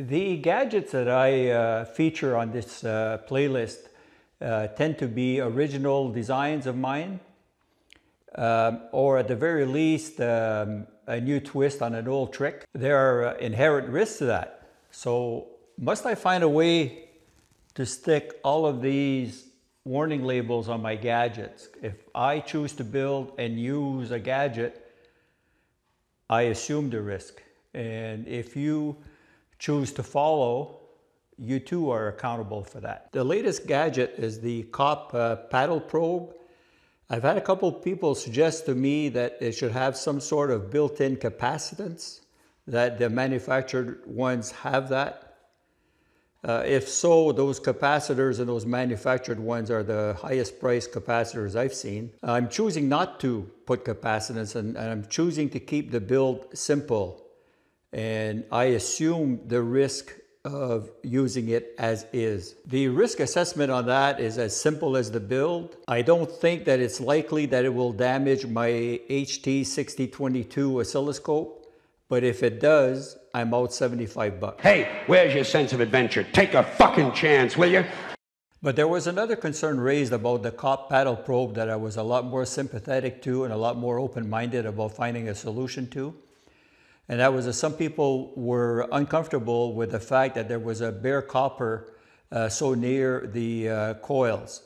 The gadgets that I uh, feature on this uh, playlist uh, tend to be original designs of mine, um, or at the very least, um, a new twist on an old trick. There are uh, inherent risks to that. So must I find a way to stick all of these warning labels on my gadgets? If I choose to build and use a gadget, I assume the risk. And if you choose to follow, you too are accountable for that. The latest gadget is the COP uh, paddle probe. I've had a couple people suggest to me that it should have some sort of built-in capacitance, that the manufactured ones have that. Uh, if so, those capacitors and those manufactured ones are the highest priced capacitors I've seen. I'm choosing not to put capacitance and, and I'm choosing to keep the build simple. And I assume the risk of using it as is. The risk assessment on that is as simple as the build. I don't think that it's likely that it will damage my HT6022 oscilloscope. But if it does, I'm out 75 bucks. Hey, where's your sense of adventure? Take a fucking chance, will you? But there was another concern raised about the COP paddle probe that I was a lot more sympathetic to and a lot more open-minded about finding a solution to. And that was that some people were uncomfortable with the fact that there was a bare copper uh, so near the uh, coils.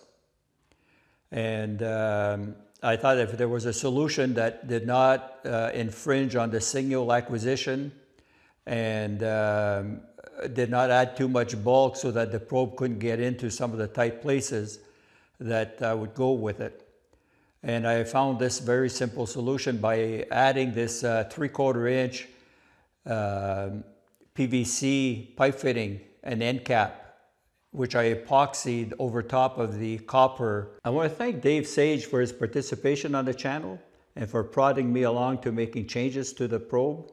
And um, I thought if there was a solution that did not uh, infringe on the signal acquisition and um, did not add too much bulk so that the probe couldn't get into some of the tight places, that I would go with it. And I found this very simple solution by adding this uh, three quarter inch uh, um, PVC pipe fitting and end cap which I epoxied over top of the copper. I want to thank Dave Sage for his participation on the channel and for prodding me along to making changes to the probe.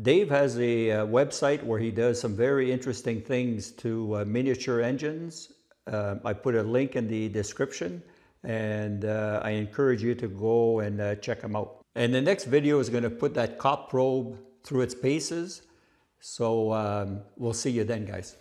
Dave has a uh, website where he does some very interesting things to uh, miniature engines. Uh, I put a link in the description and uh, I encourage you to go and uh, check him out. And the next video is going to put that COP probe through its paces. So um, we'll see you then, guys.